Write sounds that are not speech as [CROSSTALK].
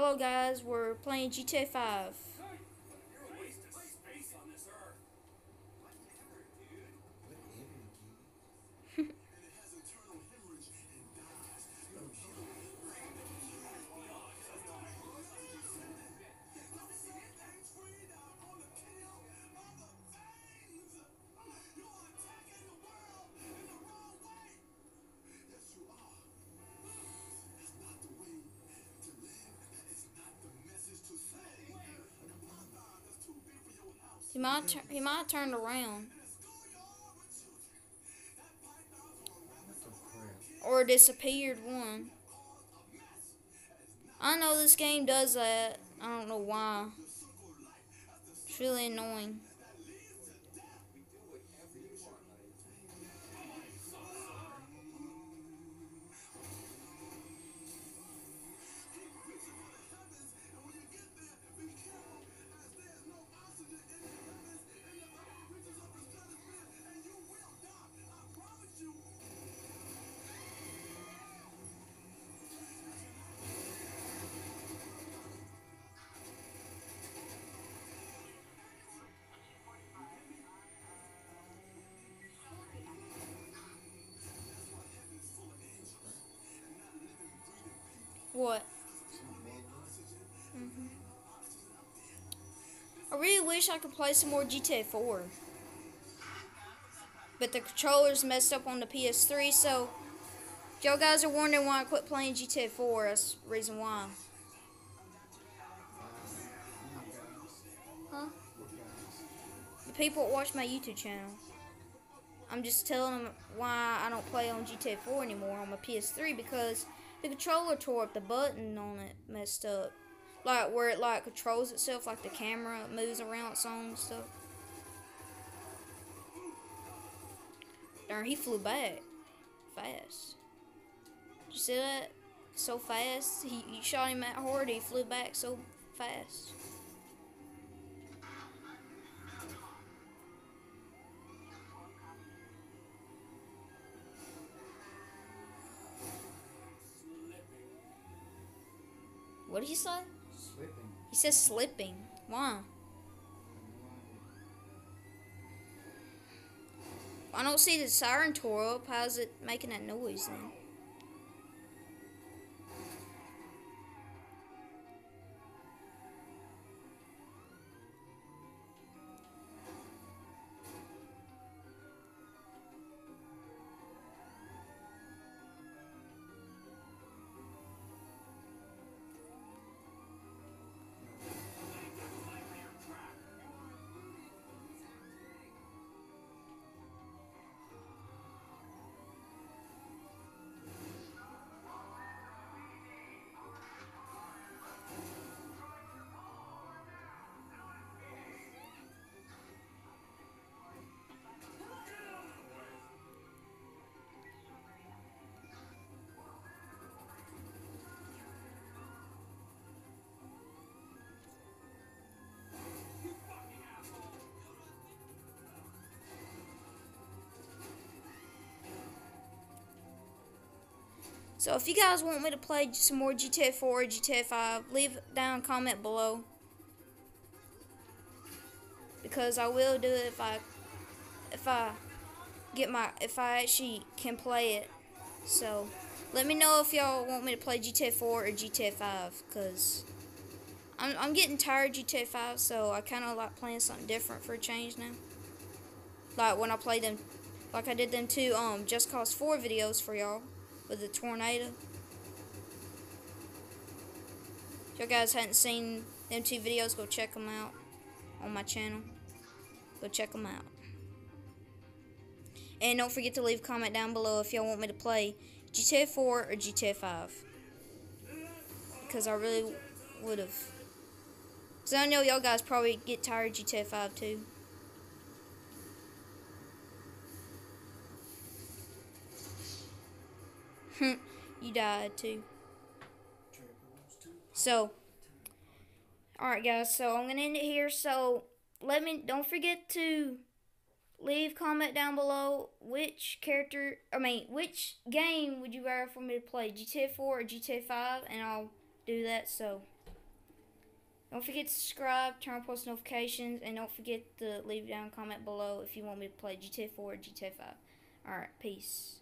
Hello guys, we're playing GTA 5. He might he might turn around or disappeared one. I know this game does that. I don't know why. It's really annoying. What? hmm I really wish I could play some more GTA 4. But the controller's messed up on the PS3, so y'all guys are wondering why I quit playing GTA 4, that's the reason why. Huh? The people watch my YouTube channel. I'm just telling them why I don't play on GTA 4 anymore on my PS3 because the controller tore up the button on it messed up. Like where it like controls itself, like the camera moves around its own and stuff. Darn, he flew back fast. Did you see that? So fast. He you shot him that hard. He flew back so fast. What did he say? Slipping. He says slipping. Why? I don't see the siren tore up. How's it making that noise then? So if you guys want me to play some more GTA 4 or GTA 5, leave down comment below. Because I will do it if I if I get my if I actually can play it. So let me know if y'all want me to play GTA 4 or GTA 5 cuz I'm I'm getting tired of GTA 5, so I kind of like playing something different for a change now. Like when I play them like I did them two um Just Cause 4 videos for y'all with the tornado. If y'all guys hadn't seen them two videos, go check them out on my channel. Go check them out. And don't forget to leave a comment down below if y'all want me to play GTA 4 or GTA 5. Because I really would have. Because I know y'all guys probably get tired of GTA 5 too. [LAUGHS] you died too. So, alright guys, so I'm going to end it here. So, let me, don't forget to leave comment down below which character, I mean, which game would you rather for me to play, GTA 4 or GTA 5, and I'll do that. So don't forget to subscribe, turn on post notifications, and don't forget to leave down comment below if you want me to play GTA 4 or GTA 5. Alright, peace.